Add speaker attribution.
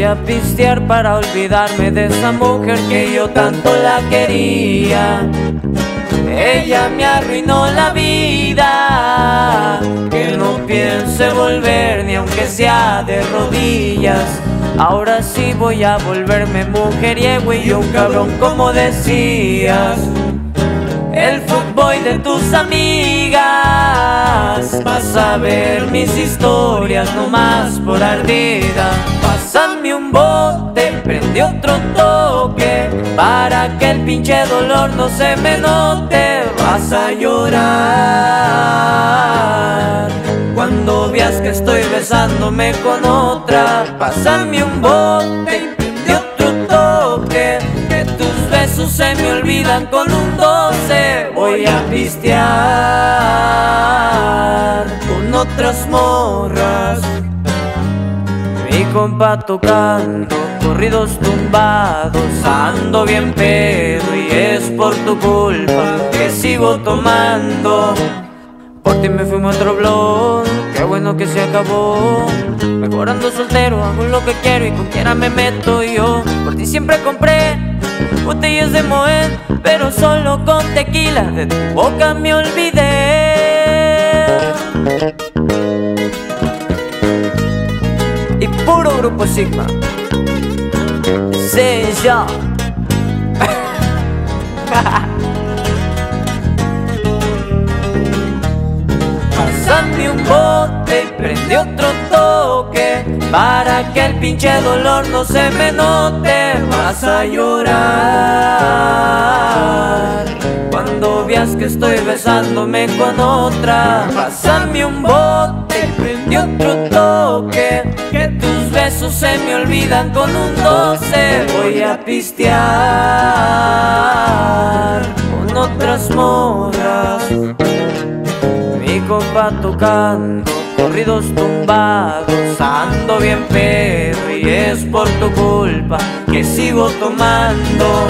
Speaker 1: Voy a pistear para olvidarme de esa mujer que yo tanto la quería. Ella me arruinó la vida. Que no piense volver ni aunque sea de rodillas. Ahora sí voy a volverme mujeriego y un cabrón como decías. El fútbol de tus amigas Vas a ver mis historias nomás por ardida Pásame un bote, prende otro toque Para que el pinche dolor no se me note. Vas a llorar. Cuando veas que estoy besándome con otra Pásame un bote, prende otro toque Que tus besos se me olvidan con un doce. Voy a pistear con otras morras compa tocando corridos tumbados Ando bien pedo y es por tu culpa que sigo tomando. Por ti me fui a otro blog, qué bueno que se acabó. Mejorando soltero, hago lo que quiero y con quiera me meto yo. Por ti siempre compré botellas de Moet, pero solo con tequila De tu boca me olvidé grupo Sigma. Pásame un bote, prende otro toque Para que el pinche dolor no se me note. Vas a llorar. Cuando veas que estoy besándome con otra Pásame un bote, con un doce Voy a pistear con otras morras. Mi compa tocando corridos tumbados Ando bien pedo y es por tu culpa que sigo tomando